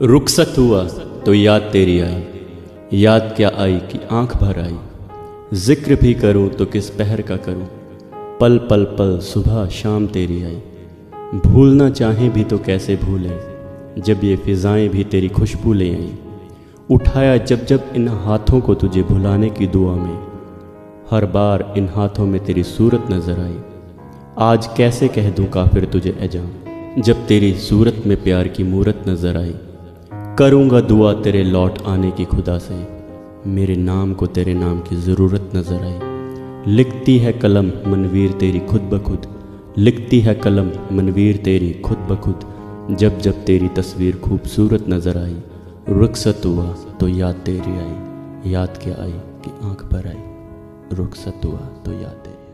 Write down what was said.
रुखसत हुआ तो याद तेरी आई। याद क्या आई कि आँख भर आई। ज़िक्र भी करूँ तो किस पहर का करूँ। पल पल पल सुबह शाम तेरी आई। भूलना चाहें भी तो कैसे भूलें। जब ये फिज़ाएँ भी तेरी खुशबू ले आई। उठाया जब जब इन हाथों को तुझे भुलाने की दुआ में। हर बार इन हाथों में तेरी सूरत नज़र आई। आज कैसे कह दूँ काफिर तुझे एजाम जब तेरी सूरत में प्यार की मूरत नज़र आई। करूँगा दुआ तेरे लौट आने की खुदा से। मेरे नाम को तेरे नाम की ज़रूरत नज़र आई। लिखती है कलम, मनवीर तेरी खुद ब खुद। लिखती है कलम, मनवीर तेरी खुद ब खुद। जब जब तेरी तस्वीर खूबसूरत नज़र आई, रुखसत हुआ तो याद तेरी आई। याद क्या आई कि आँख पर आई। रुखसत हुआ तो याद तेरी